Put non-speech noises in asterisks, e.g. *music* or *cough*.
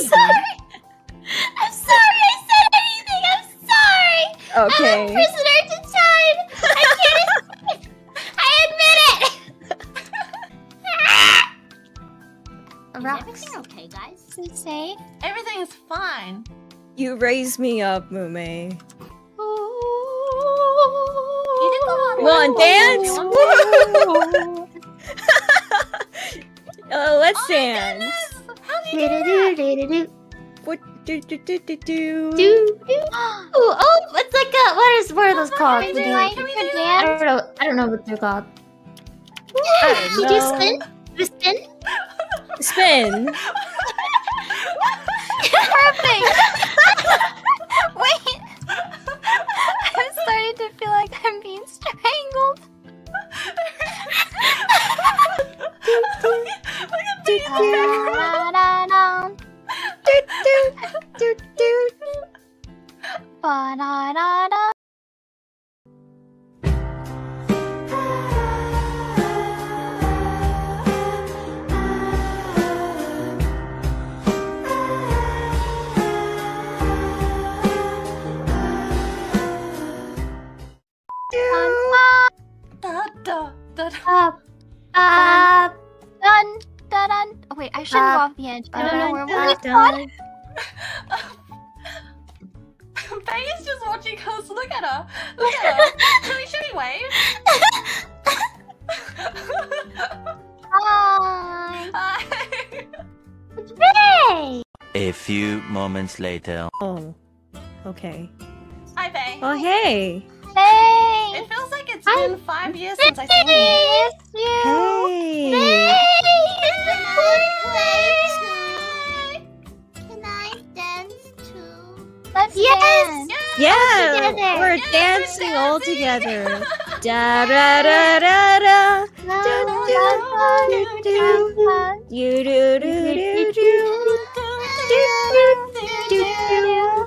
I'm sorry. I'm sorry. I said anything. I'm sorry. I'm a Okay. prisoner to time. I can't. *laughs* I admit it. Is Rocks. everything okay, guys? Is it safe? Everything is fine. You raise me up, Mumei. You did. Come on, dance! *laughs* Uh, oh, let's dance. What do do do do do? Do-do. Oh, oh, it's like a what is what are those called? Can we do dance- like a I dance? don't know. I don't know what they're called. I Did you know. spin? Did you spin? Spin. *laughs* Perfect. *laughs* Wait. I'm starting to feel like I'm being strangled. *laughs* Da-da-da. Da, da, da, da. Up, up. Dun, dun, dun. Oh, wait, I shouldn't go Up, off the edge. I don't know where we're Dun, Bae is just watching us. Look at her. Look at her. *laughs* should, we, should we wave? Hi. Hi. Hey. A few moments later. Oh. Okay. Hi, Bae. Oh hey. Hey. It feels like it's Hi. been five years since I saw you. You. Let's Yes. dance. Yeah, together. we're Yes, we're dancing all together. *laughs* Da da da da da. Do, do, do, do. la. You do do do do. Do do do do. Do do do